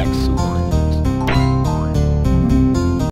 Excellent.